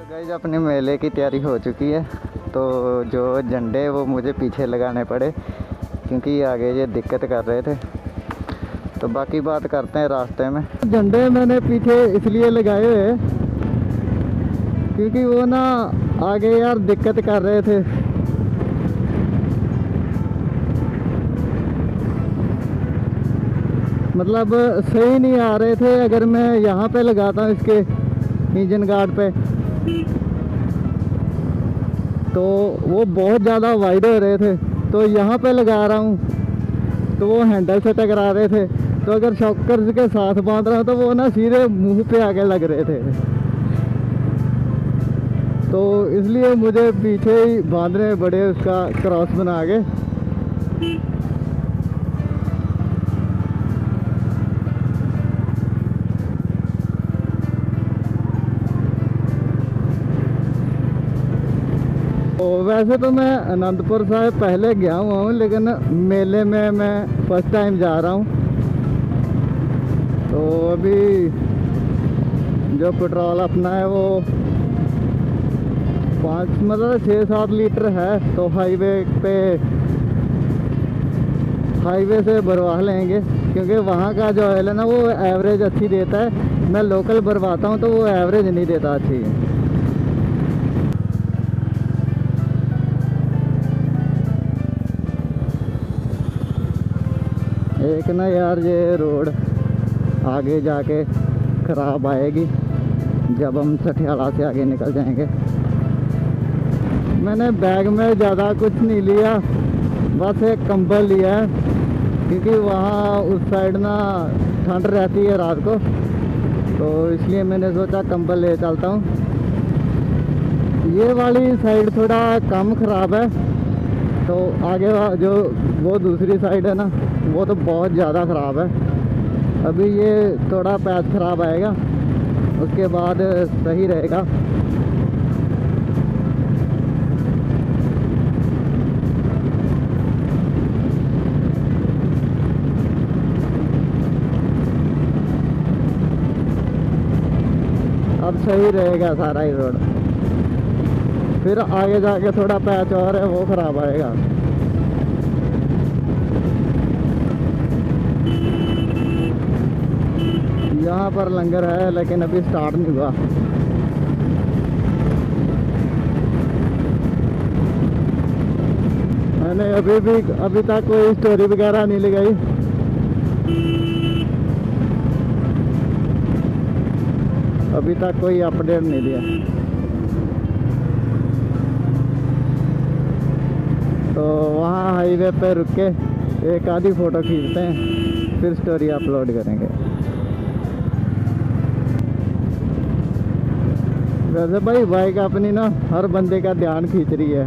तो गाइज़ अपने मेले की तैयारी हो चुकी है। तो जो झंडे वो मुझे पीछे लगाने पड़े, क्योंकि आगे ये दिक्कत कर रहे थे। तो बाकी बात करते हैं रास्ते में। झंडे मैंने पीछे इसलिए लगाए हुए क्योंकि वो ना आगे यार दिक्कत कर रहे थे। मतलब सही नहीं आ रहे थे, अगर मैं यहाँ पे लगाता हूँ इसके इंजन गार्ड पे। तो वो बहुत ज़्यादा वाइड हो रहे थे। तो यहाँ पे लगा रहा हूँ। तो वो हैंडल से टकरा रहे थे। तो अगर शॉकर्स के साथ बाँध रहा तो वो ना सीधे मुँह पे आगे लग रहे थे। तो इसलिए मुझे पीछे ही बांधने बड़े उसका क्रॉस बना के। वैसे तो मैं अनंतपुर साहब पहले गया हुआ हूँ, लेकिन मेले में मैं फ़र्स्ट टाइम जा रहा हूँ। तो अभी जो पेट्रोल अपना है वो पाँच मतलब छः सात लीटर है तो हाईवे पे हाईवे से भरवा लेंगे, क्योंकि वहाँ का जो ऑयल है ना, वो एवरेज अच्छी देता है। मैं लोकल भरवाता हूँ तो वो एवरेज नहीं देता अच्छी। एक ना यार ये रोड आगे जाके ख़राब आएगी जब हम सठियाला से आगे निकल जाएँगे। मैंने बैग में ज़्यादा कुछ नहीं लिया, बस एक कंबल लिया है, क्योंकि वहाँ उस साइड ना ठंड रहती है रात को तो इसलिए मैंने सोचा कंबल ले चलता हूँ। ये वाली साइड थोड़ा कम ख़राब है तो आगे जो वो दूसरी साइड है ना वो तो बहुत ज़्यादा ख़राब है। अभी ये थोड़ा पैच ख़राब आएगा, उसके बाद सही रहेगा। अब सही रहेगा सारा ही रोड। फिर आगे जाके थोड़ा पैच और है, वो ख़राब आएगा। यहाँ पर लंगर है, लेकिन अभी स्टार्ट नहीं हुआ। मैंने अभी भी, अभी तक कोई स्टोरी वगैरह नहीं लगाई। अभी तक कोई अपडेट नहीं दिया। तो वहाँ हाईवे पे रुक के एक आधी फ़ोटो खींचते हैं, फिर स्टोरी अपलोड करेंगे। वैसे भाई बाइक अपनी ना हर बंदे का ध्यान खींच रही है।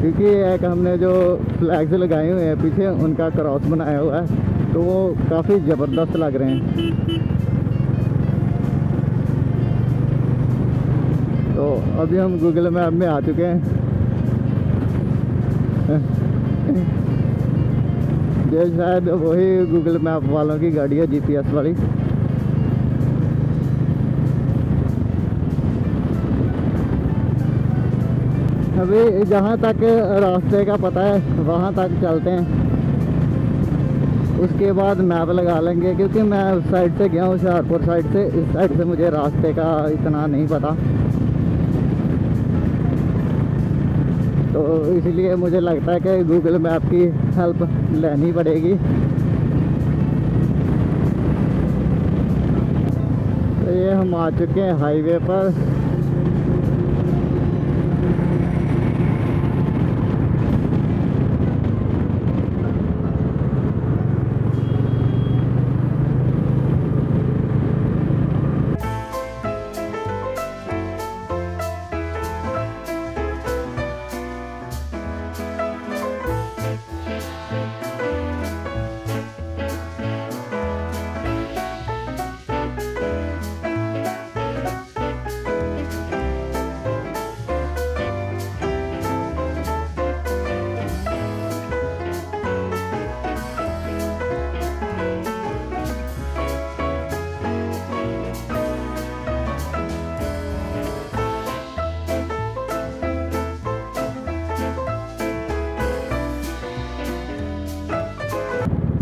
क्योंकि एक हमने जो फ्लैग्स लगाए हुए हैं पीछे, उनका क्रॉस बनाया हुआ है तो वो काफ़ी ज़बरदस्त लग रहे हैं। तो अभी हम गूगल मैप में आ चुके हैं। ये शायद वही गूगल मैप वालों की गाड़ी है जीपीएस वाली। अभी जहाँ तक रास्ते का पता है, वहाँ तक चलते हैं। उसके बाद मैप लगा लेंगे, क्योंकि मैं उस साइड से गया हूँ हुशियारपुर साइड से। इस साइड से मुझे रास्ते का इतना नहीं पता। तो इसलिए मुझे लगता है कि गूगल मैप की हेल्प लेनी पड़ेगी। तो ये हम आ चुके हैं हाईवे पर।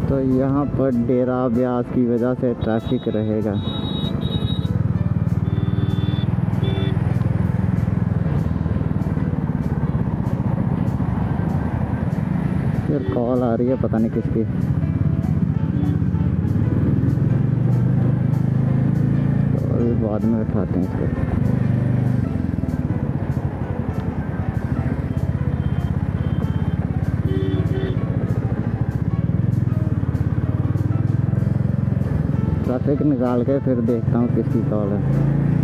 तो यहाँ पर डेरा ब्यास की वजह से ट्रैफ़िक रहेगा। फिर कॉल आ रही है, पता नहीं किसकी। बाद में उठाते हैं इसको। ट्रैफ़िक निकाल के फिर देखता हूँ किसकी कॉल है।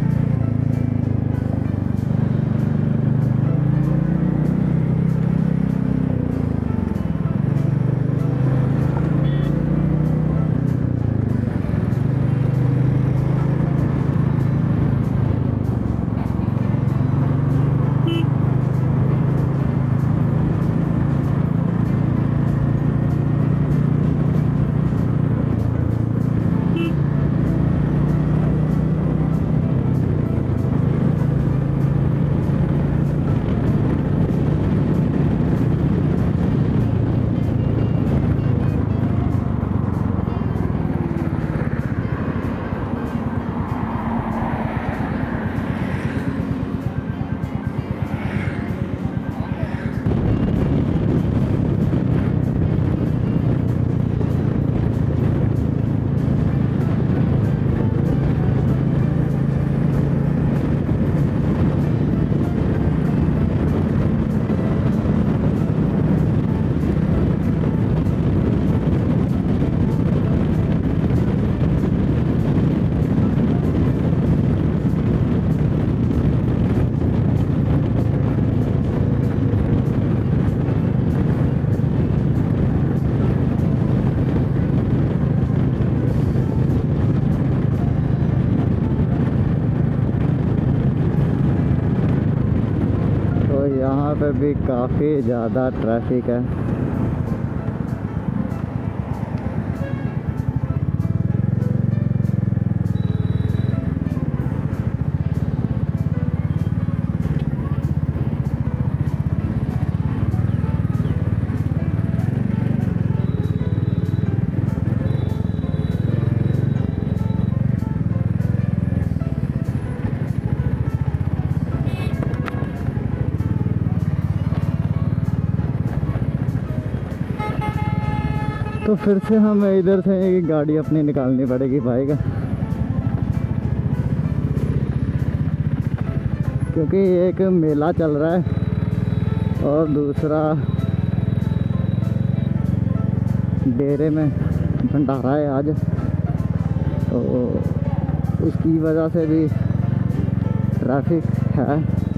भी काफ़ी ज़्यादा ट्रैफ़िक है। फिर से हमें इधर से गाड़ी अपनी निकालनी पड़ेगी भाई का क्योंकि एक मेला चल रहा है और दूसरा डेरे में भंडारा है आज। तो उसकी वजह से भी ट्रैफ़िक है।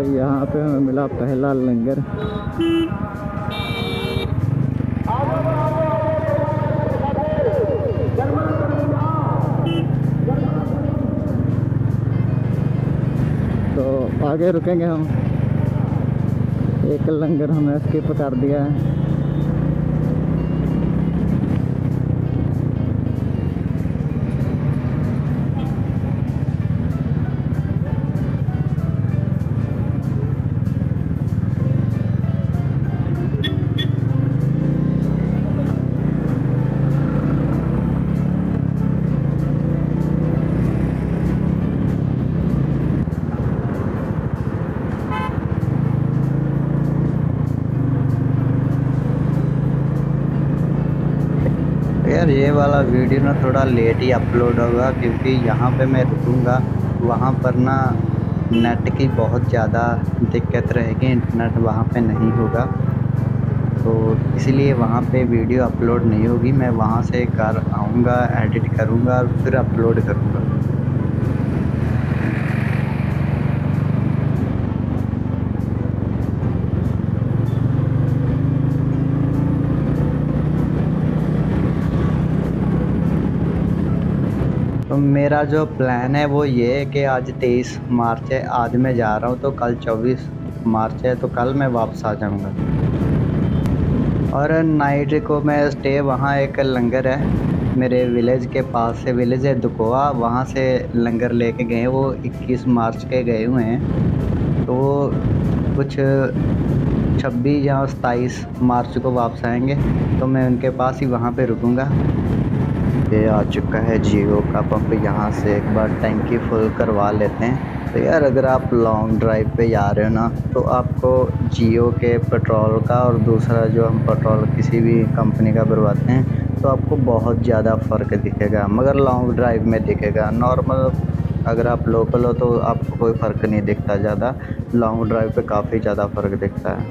और यहाँ पे हमें मिला पहला लंगर। तो आगे रुकेंगे हम। एक लंगर हमें स्किप कर दिया है। वाला वीडियो ना थोड़ा लेट ही अपलोड होगा, क्योंकि यहाँ पे मैं रुकूँगा। वहाँ पर ना नेट की बहुत ज़्यादा दिक्कत रहेगी, इंटरनेट वहाँ पे नहीं होगा। तो इसलिए वहाँ पे वीडियो अपलोड नहीं होगी। मैं वहाँ से कर आऊँगा, एडिट करूँगा और फिर अपलोड करूँगा। मेरा जो प्लान है वो ये है कि आज तेईस मार्च है, आज मैं जा रहा हूँ तो कल चौबीस मार्च है तो कल मैं वापस आ जाऊँगा। और नाइट को मैं स्टे वहाँ एक लंगर है, मेरे विलेज के पास से विलेज है दुकोआ वहाँ से लंगर लेके गए वो 21 मार्च के गए हुए हैं। तो वो कुछ 26 या 27 मार्च को वापस आएँगे तो मैं उनके पास ही वहाँ पे रुकूँगा। ये आ चुका है जियो का पंप यहाँ से एक बार टंकी फुल करवा लेते हैं। तो यार, अगर आप लॉन्ग ड्राइव पे जा रहे हो ना तो आपको जियो के पेट्रोल का और दूसरा जो हम पेट्रोल किसी भी कंपनी का भरवाते हैं तो आपको बहुत ज़्यादा फ़र्क दिखेगा। मगर लॉन्ग ड्राइव में दिखेगा। नॉर्मल अगर आप लोकल हो तो आपको कोई फ़र्क नहीं दिखता ज़्यादा। लॉन्ग ड्राइव पे काफ़ी ज़्यादा फ़र्क दिखता है।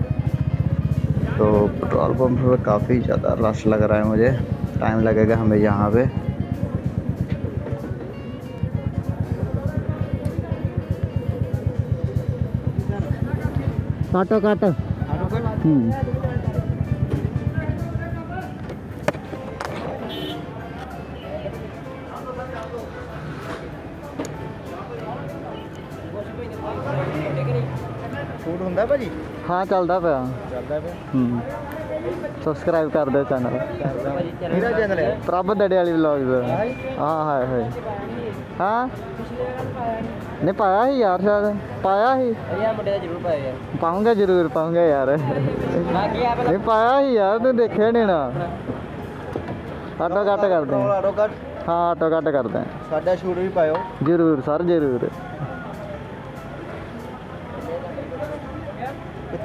तो पेट्रोल पंप पे काफ़ी ज़्यादा रश लग रहा है मुझे। टाइम लगेगा हमें यहाँ पे काटो काटो हम्म ਫੂਡ ਹੁੰਦਾ ਭਾਜੀ ਹਾਂ ਚੱਲਦਾ ਪਿਆ ਚੱਲਦਾ ਪਿਆ ਹੂੰ सब्सक्राइब कर दे चैनल चैनल प्रभ दड़ियाली ब्लॉग हाँ हाय हाय। हाँ? नहीं पाया ही यार शायद पाया ही? पाऊँगा ज़रूर पाऊँगा यार। नहीं पाया ही यार तू देखे नहीं ना। आटो कट कर दें। हाँ आटो कट कर दें। शूट भी पायो। ज़रूर सर ज़रूर।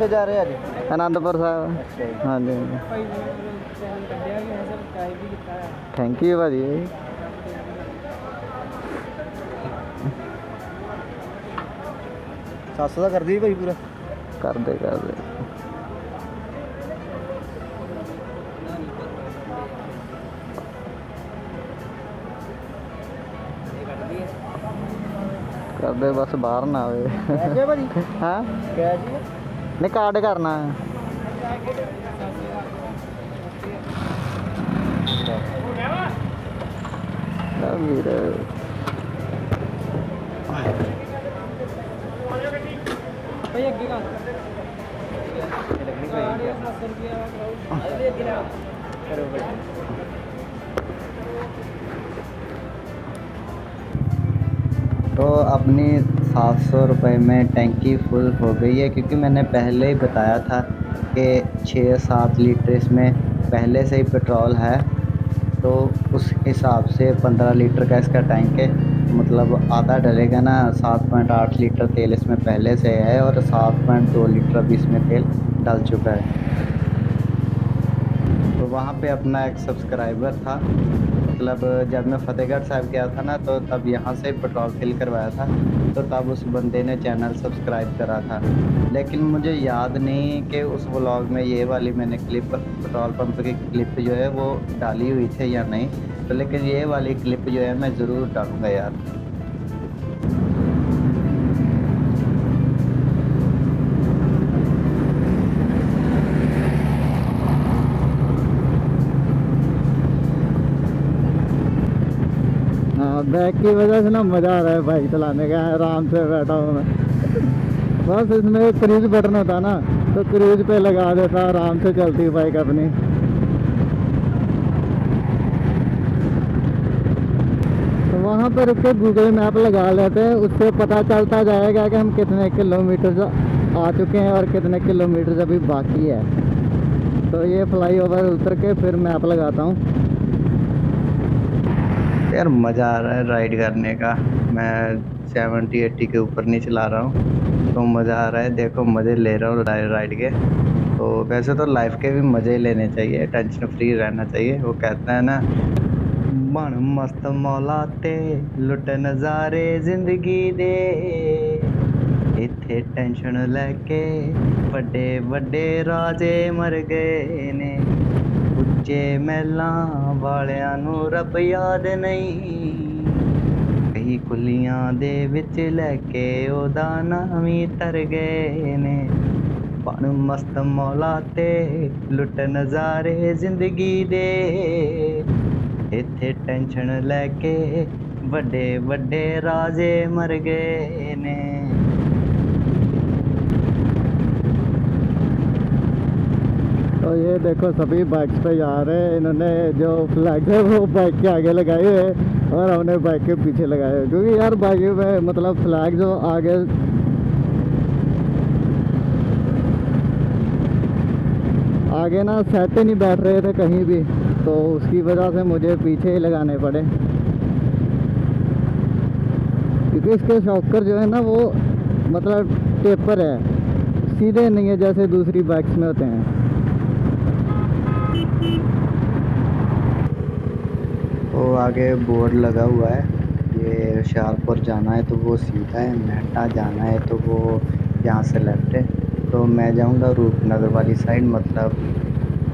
ਕਿੱਥੇ ਜਾ ਰਹੇ ਅੱਜ ਆਨੰਦਪੁਰ ਸਾਹਿਬ। ਹਾਂਜੀ। ਥੈਂਕ ਯੂ ਭਾਜੀ। ਸੱਸ ਦਾ ਕਰਦੀ ਭਾਈ ਪੂਰਾ? ਕਰਦੇ ਕਰਦੇ। ਕਰਦੇ ਬਸ ਬਾਹਰ ਨਾ ਆਵੇ। ਕਹੇ ਭਾਜੀ। ਹਾਂ? ਕਹੇ ਜੀ। नहीं कार्ड करना तो अपनी सात सौ रुपये में टैंकी फुल हो गई है, क्योंकि मैंने पहले ही बताया था कि छः सात लीटर इसमें पहले से ही पेट्रोल है। तो उस हिसाब से पंद्रह लीटर का इसका टैंक है मतलब आधा डलेगा ना, सात पॉइंट आठ लीटर तेल इसमें पहले से है और सात पॉइंट दो लीटर अभी इसमें तेल डल चुका है। तो वहाँ पे अपना एक सब्सक्राइबर था मतलब जब मैं फतेहगढ़ साहब गया था ना तो तब यहाँ से पेट्रोल फिल करवाया था तो तब उस बंदे ने चैनल सब्सक्राइब करा था। लेकिन मुझे याद नहीं कि उस व्लॉग में ये वाली मैंने क्लिप पेट्रोल पंप की क्लिप जो है वो डाली हुई थी या नहीं तो लेकिन ये वाली क्लिप जो है मैं ज़रूर डालूँगा यार। बैक की वजह से ना मज़ा आ रहा है बाइक चलाने का, आराम से बैठा हूँ मैं। बस इसमें क्रूज बटन होता ना तो क्रूज पे लगा देता, आराम से चलती बाइक अपनी। तो वहाँ पर रुक के गूगल मैप लगा लेते हैं, उससे पता चलता जाएगा कि हम कितने किलोमीटर आ चुके हैं और कितने किलोमीटर अभी बाकी है। तो ये फ्लाई ओवर उतर के फिर मैप लगाता हूँ। यार मज़ा आ रहा है राइड करने का। मैं सेवेंटी एट्टी के ऊपर नहीं चला रहा हूँ तो मज़ा आ रहा है। देखो, मज़े ले रहा हूँ राइड के। तो वैसे तो लाइफ के भी मज़े लेने चाहिए टेंशन फ्री रहना चाहिए। वो कहते हैं ना मन मस्त मौलाते लुट नज़ारे ज़िंदगी दे। इतने टेंशन लैके बड़े बड़े राजे मर गए ने। ਉੱਚੇ ਮਹਿਲਾਂ ਵਾਲਿਆਂ ਨੂੰ ਰੱਬ ਯਾਦ ਨਹੀਂ। ਕਈ ਕੁੱਲੀਆਂ ਦੇ ਵਿੱਚ ਲੈ ਕੇ ਉਹਦਾ ਨਾਮ ਹੀ ਤਰ ਗਏ ਨੇ। ਬਣ ਮਸਤ ਮੌਲਾ ਤੇ ਲੁੱਟ ਨਜ਼ਾਰੇ ਜ਼ਿੰਦਗੀ ਦੇ। ਇੱਥੇ ਟੈਨਸ਼ਨ ਲੈ ਕੇ ਵੱਡੇ ਵੱਡੇ ਰਾਜੇ ਮਰ ਗਏ ਨੇ। तो ये देखो सभी बाइक्स पे जा रहे हैं। इन्होंने जो फ्लैग है, वो बाइक के आगे लगाए हुए और हमने बाइक के पीछे लगाए हुए क्योंकि यार बाइक में मतलब फ्लैग जो आगे आगे ना सेट नहीं बैठ रहे थे कहीं भी तो उसकी वजह से मुझे पीछे ही लगाने पड़े। क्योंकि इसके शॉकर जो है ना, वो मतलब टेपर है। सीधे नहीं है जैसे दूसरी बाइक्स में होते हैं। आगे बोर्ड लगा हुआ है। ये होशियारपुर जाना है तो वो सीधा है, मेहटा जाना है तो वो यहाँ से लेफ़्ट है। तो मैं जाऊँगा रूपनगर वाली साइड मतलब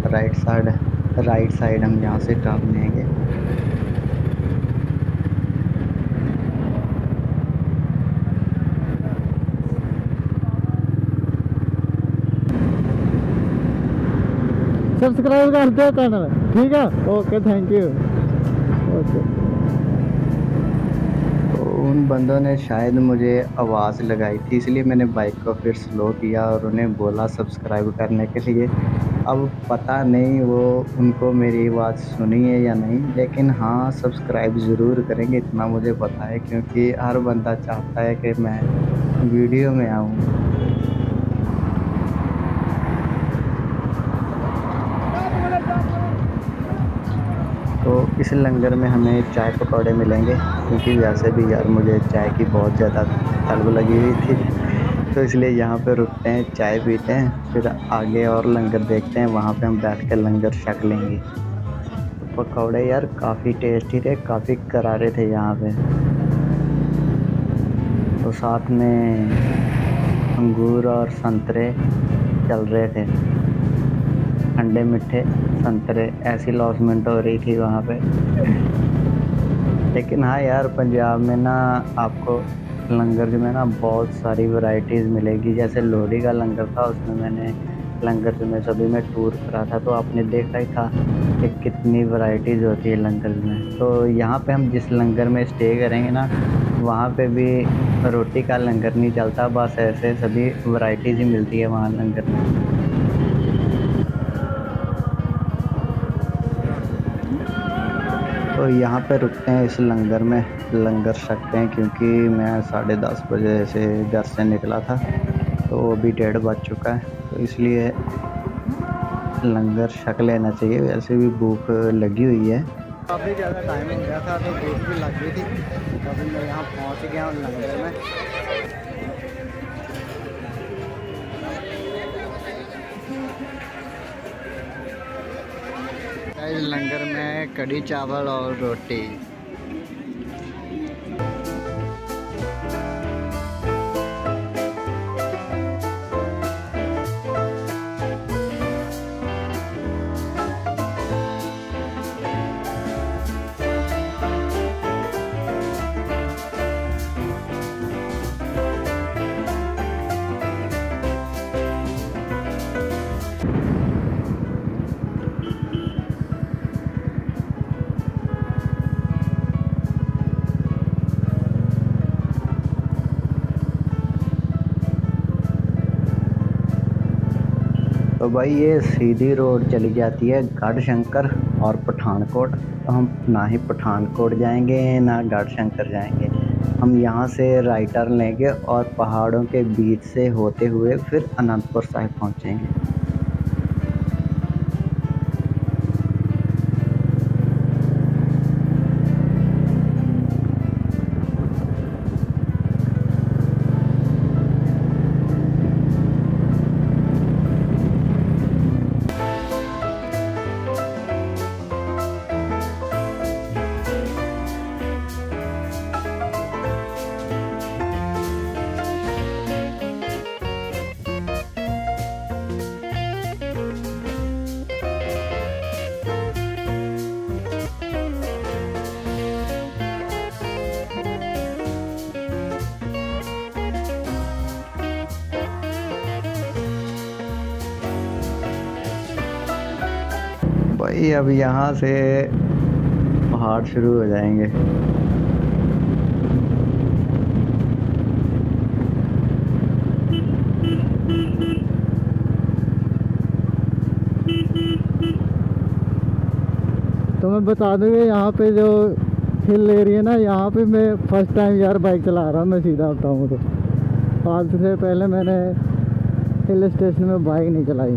राइट साइड राइट साइड हम यहाँ से टर्न लेंगे। सब्सक्राइब कर दो चैनल ठीक है? ओके थैंक यू ओके तो उन बंदों ने शायद मुझे आवाज़ लगाई थी, इसलिए मैंने बाइक को फिर स्लो किया और उन्हें बोला सब्सक्राइब करने के लिए। अब पता नहीं वो उनको मेरी आवाज़ सुनी है या नहीं, लेकिन हाँ सब्सक्राइब ज़रूर करेंगे, इतना मुझे पता है, क्योंकि हर बंदा चाहता है कि मैं वीडियो में आऊँ। इस लंगर में हमें चाय पकौड़े मिलेंगे, क्योंकि वैसे भी यार मुझे चाय की बहुत ज़्यादा तलब लगी हुई थी। तो इसलिए यहाँ पे रुकते हैं, चाय पीते हैं, फिर आगे और लंगर देखते हैं, वहाँ पे हम बैठ कर लंगर छक लेंगे। पकौड़े यार काफ़ी टेस्टी थे, काफ़ी करारे थे यहाँ पे। तो साथ में अंगूर और संतरे चल रहे थे ठंडे मीठे। संतरे ऐसी लॉसमेंट हो रही थी वहाँ पे। लेकिन हाँ यार, पंजाब में ना आपको लंगर में ना बहुत सारी वैरायटीज़ मिलेगी। जैसे लोहड़ी का लंगर था, उसमें मैंने लंगर में सभी में टूर करा था तो आपने देखा ही था कि कितनी वैरायटीज़ होती है लंगर में। तो यहाँ पे हम जिस लंगर में स्टे करेंगे ना, वहाँ पे भी रोटी का लंगर नहीं चलता, बस ऐसे सभी वैरायटीज़ ही मिलती है वहाँ लंगर में। तो यहाँ पे रुकते हैं इस लंगर में, लंगर सकते हैं क्योंकि मैं साढ़े दस बजे से घर से निकला था तो अभी डेढ़ बज चुका है तो इसलिए लंगर शक लेना चाहिए। वैसे भी भूख लगी हुई है। काफ़ी ज़्यादा टाइम हो गया था तो भूख भी लग गई थी तो मैं यहाँ पहुँच गया लंगर में। लंगर में कढ़ी चावल और रोटी। भाई, ये सीधी रोड चली जाती है गढ़ शंकर और पठानकोट। तो हम ना ही पठानकोट जाएँगे, ना गढ़ शंकर जाएँगे। हम यहाँ से राइटर लेंगे और पहाड़ों के बीच से होते हुए फिर अनंतपुर साहिब पहुँचेंगे। भाई, अब यहाँ से पहाड़ शुरू हो जाएँगे। तो मैं बता दूँ यहाँ पे जो हिल एरिया ना, यहाँ पे मैं फ़र्स्ट टाइम यार बाइक चला रहा हूँ, मैं सीधा बताऊँ तो। आज से पहले मैंने हिल स्टेशन में बाइक नहीं चलाई।